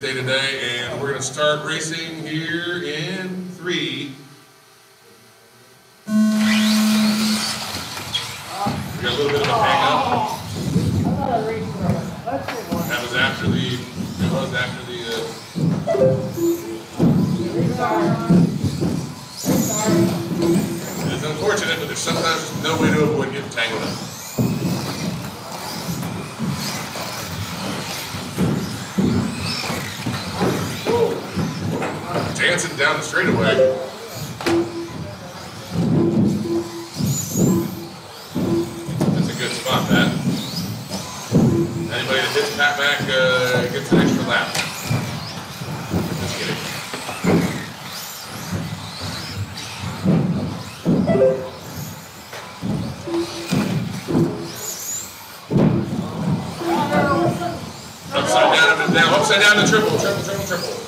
day today, and we're gonna start racing here in three. We got a little bit of a hang up. That was after the, it was after the, uh, it's unfortunate, but there's sometimes no way to avoid getting tangled up. Dancing down the straightaway. That's a good spot, Pat. Anybody that hits Pat Mack uh, gets an extra lap. Just kidding. Upside down and down, upside down the triple, triple, triple, triple.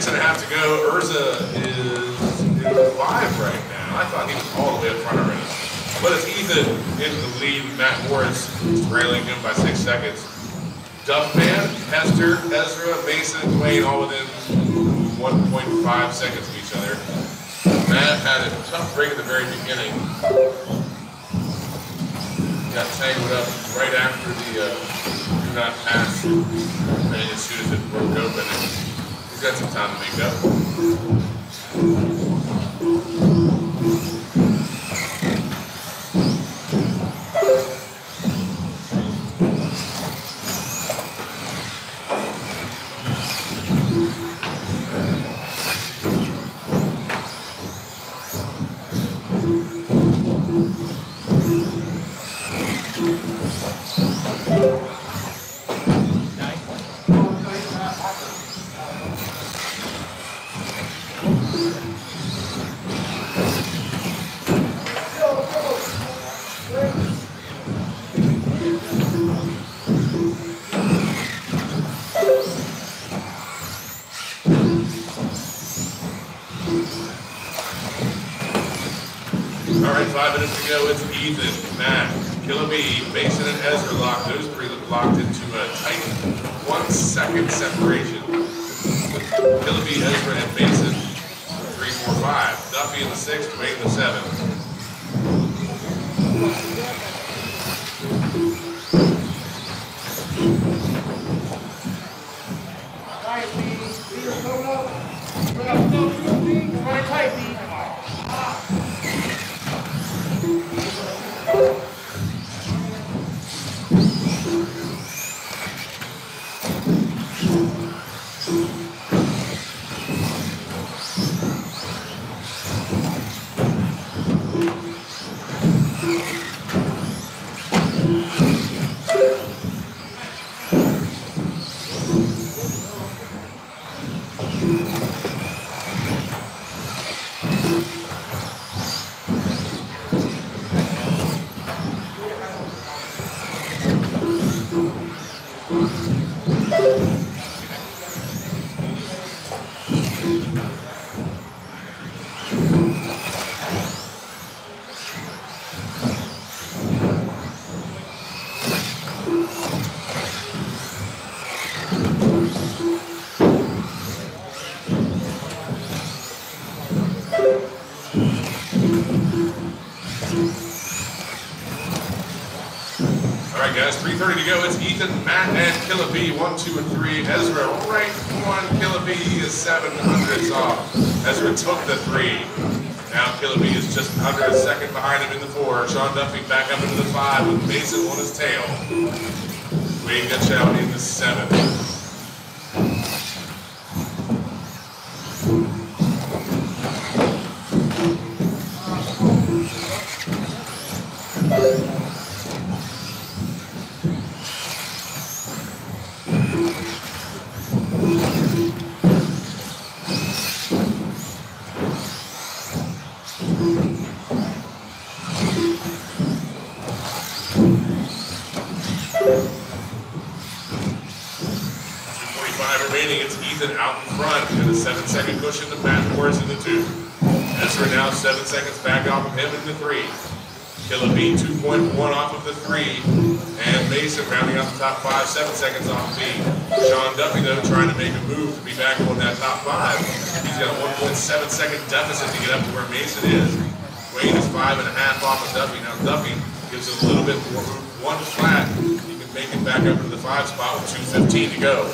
Six and a half to go. Ezra is in five right now. I thought he was all the way up front already. But it's Ethan in the lead. Matt Morris trailing him by six seconds. Duffman, Hester, Ezra, Mason, Dwayne all within 1.5 seconds of each other. Matt had a tough break at the very beginning. Got tangled up right after the uh, do not pass. And as soon as it broke open, got some time to make up. All right, five minutes to go. It's Ethan, Matt, Killaby, Mason, and Ezra locked. Those three locked into a tight one second separation. Killaby, Ezra, and Mason, three, four, five. Duffy in the sixth, Wade in the seventh. All Right, guys, 3.30 to go. It's Ethan, Matt, and Killaby, one, two, and three. Ezra right one. Killaby is seven hundredths off. Ezra took the three. Now Killaby is just under a second behind him in the four. Sean Duffy back up into the five with Mason on his tail. Wade Gutchow in the seven. Twenty-five remaining. It's Ethan out in a seven-second cushion to Matt Morris in the two. Ezra now seven seconds back off of him in the three. Killabee 2.1 off of the three. And Mason rounding out the top five, seven seconds off of B. Sean Duffy, though, trying to make a move to be back on that top five. He's got a 1.7 second deficit to get up to where Mason is. Wayne is five and a half off of Duffy. Now Duffy gives it a little bit more, one flat. He can make it back up to the five spot with 2.15 to go.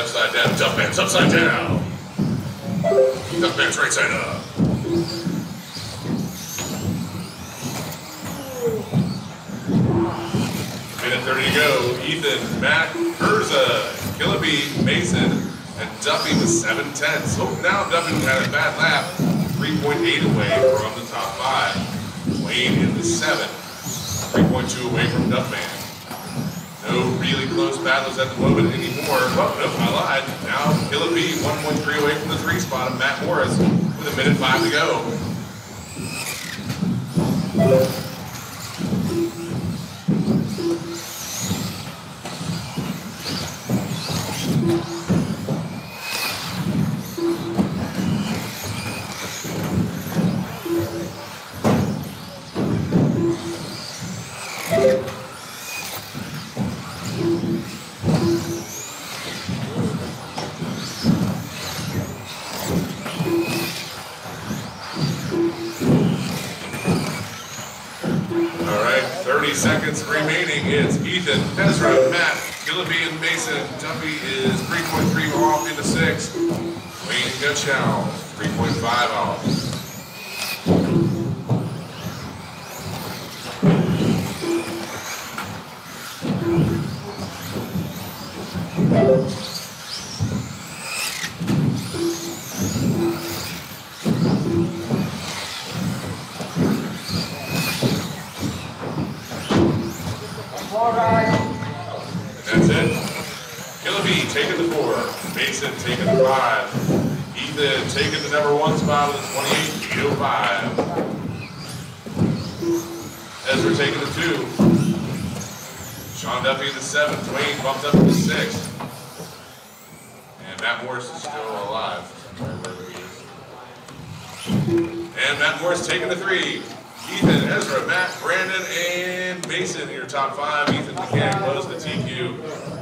Upside down, Duffman's upside down. Duffman's right side up. Minute 30 to go. Ethan, Matt, Ezra, Killabee, Mason, and Duffy with seven tenths. So now Duffy had a bad lap, 3.8 away from the top five. Wayne in the seven, 3.2 away from Duffman. No really close battles at the moment anymore. Oh, nope, I lied. Now Killabee 1.3 away from the three spot of Matt Morris with a minute five to go. Seconds remaining. It's Ethan, Ezra, Matt, Gillespie, and Mason. Duffy is 3.3 off into six. Wayne Gutchow, 3.5 off. And that's it. Gillespie taking the four. Mason taking the five. Ethan taking the number one spot with a 28, 805. Ezra taking the two. Sean Duffy in the seventh. Dwayne bumped up to the sixth. And Matt Morris is still alive. And Matt Morris taking the three. Ethan, Ezra, Matt, Brandon, and Mason in your top five. Ethan McCann closed the TQ.